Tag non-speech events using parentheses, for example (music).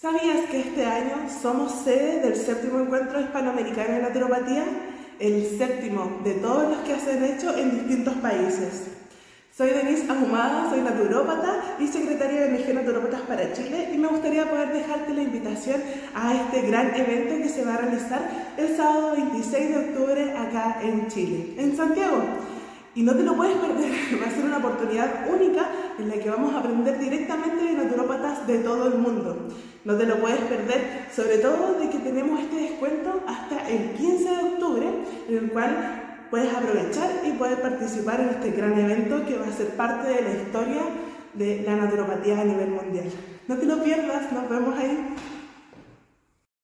¿Sabías que este año somos sede del séptimo encuentro hispanoamericano de naturopatía? El séptimo de todos los que se han hecho en distintos países. Soy Denise Ahumada, soy naturópata y secretaria de MG Naturópatas para Chile y me gustaría poder dejarte la invitación a este gran evento que se va a realizar el sábado 26 de octubre acá en Chile, en Santiago. Y no te lo puedes perder, (laughs) va a ser una oportunidad única en la que vamos a aprender directamente de todo el mundo. No te lo puedes perder, sobre todo de que tenemos este descuento hasta el 15 de octubre, en el cual puedes aprovechar y poder participar en este gran evento que va a ser parte de la historia de la naturopatía a nivel mundial. No te lo pierdas, nos vemos ahí.